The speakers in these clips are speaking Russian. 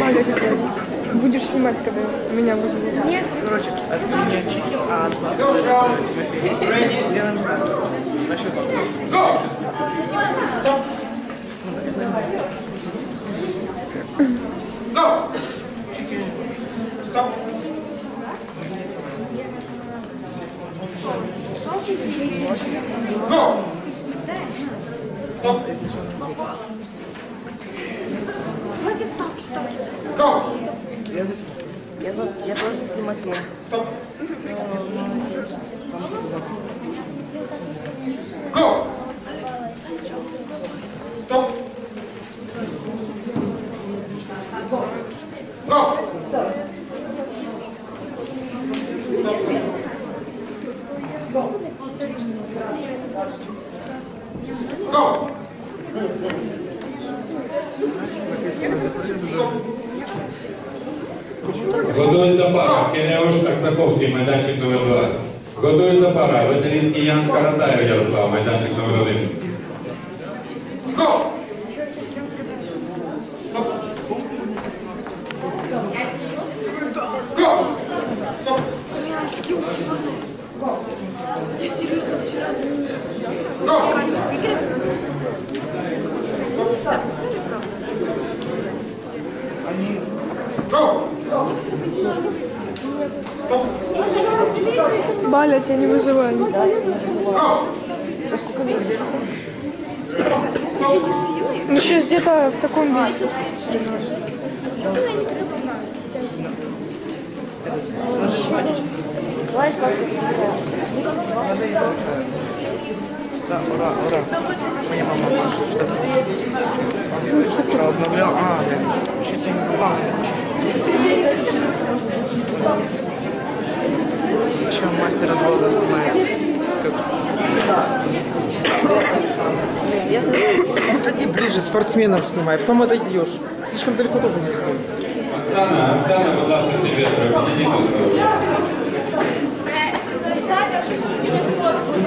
Валя, будешь снимать, когда меня вызовут? Нет. Короче, от меня чики, а от вас. Делаем старт. На счет два. Go! Stop. Go! Stop. Go! Я за- Я за- я тоже Тимофей. Stop. Go! Stop. Go! Go! Готується пара. Кирилош Аксаковський, майданчик номер 2. Готується пара. Василівський Ян Каратаєв Ярослав, майданчик номер 1. Go! Go! Stop! Go! Валя, тебя не вызывали. Ну, сейчас где-то в таком месте. Да, ура, ура. Моя мама машет, что Что, обновлял? А, да. Чуть не упал. Еще мастер отвода снимает. Подходи ближе, спортсменов снимай, потом отойдешь. Слишком далеко тоже не стоит. Оксана, Оксана, будь ласка, Сильвестра, підійдіть.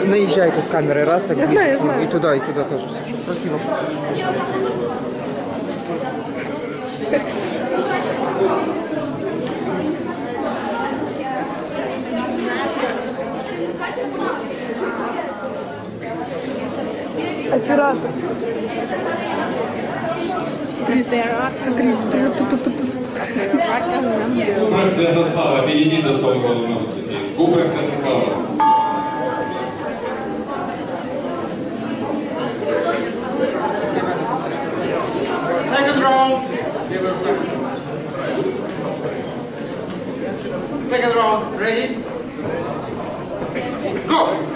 Наезжай тут камерой, раз так. Я знаю, я знаю. И туда, и туда тоже. Красиво. Оператор. Смотри, смотри. Кубрик Святослава, підійдіть до столу головного судді. Кубрик Святослава. Second round. Second round. Ready? Go.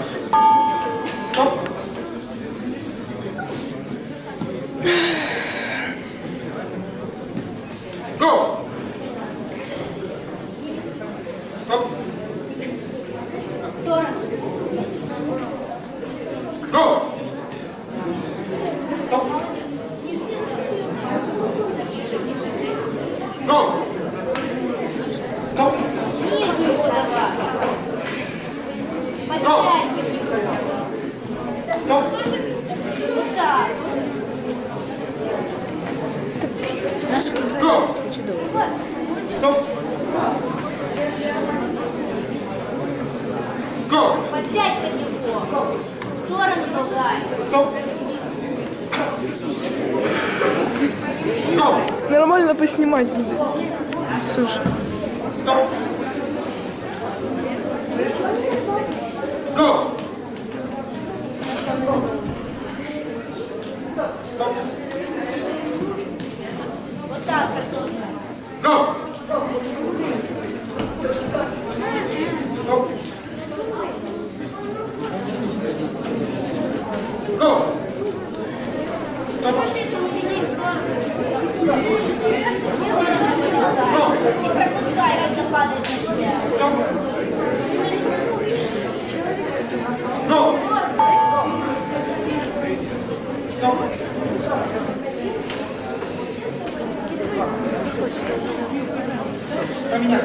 Stop. Go. Stop. Go! Stop! Go! Stop! Go! Stop! Go! Подсядь под него. В сторону толкай. Stop! Go! Нормально поснимать. Слушай. Go! Не пропускай, он нападает на тебя. Стоп! Стоп! Поменять.